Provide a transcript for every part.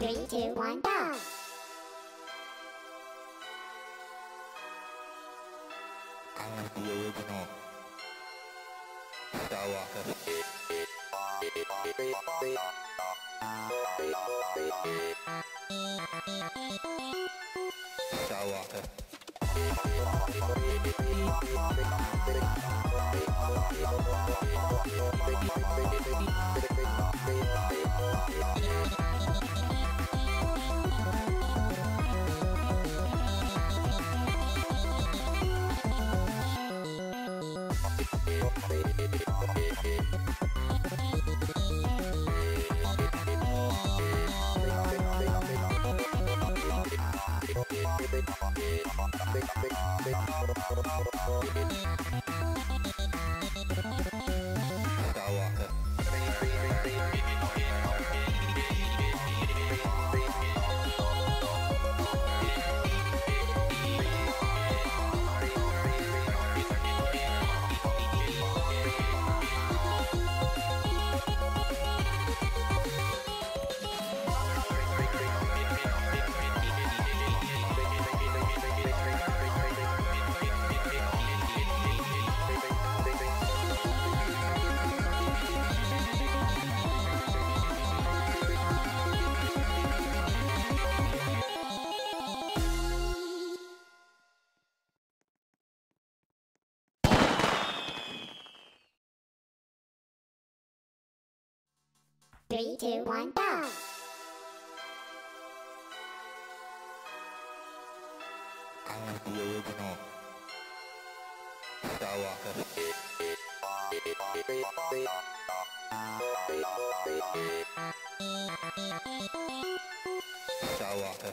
Three, two, one, go! I am the original Starwalker. Starwalker. Starwalker. Three, two, one, go! I am the original Starwalker. Starwalker.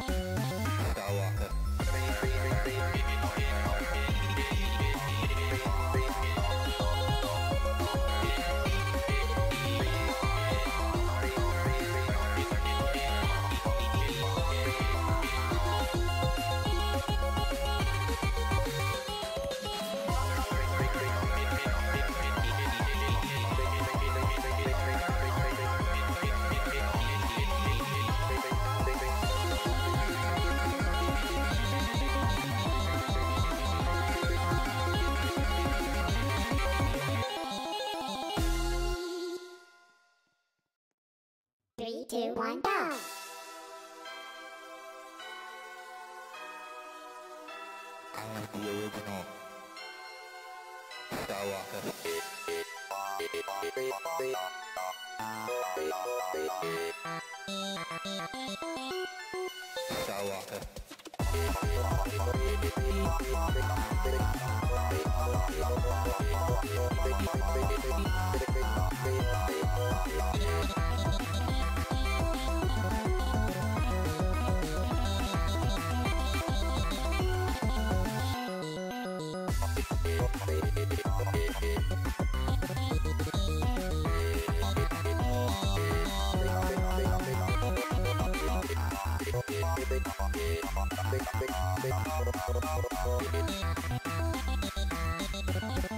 two, one, go! I am the original Starwalker. Starwalker. Thank you.